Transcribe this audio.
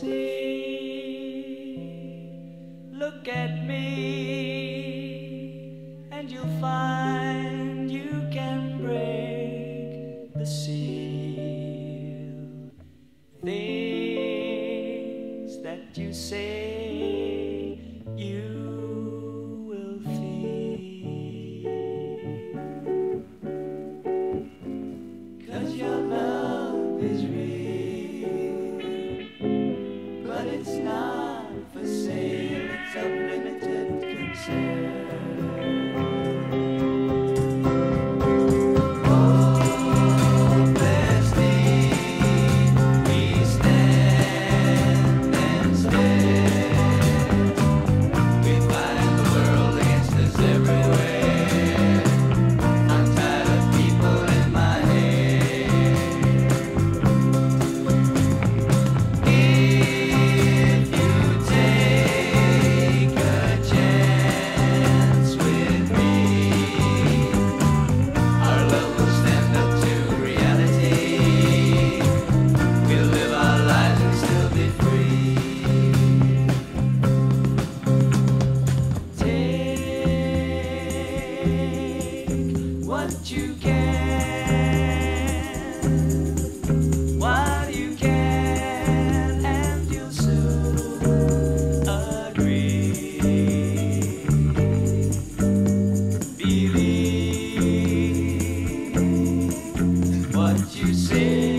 see. Look at me, and you'll find you can break the seal. Things that you say you. is real. for sale, it's unlimited concern. what you can. What you can, and you'll soon agree. Believe what you say.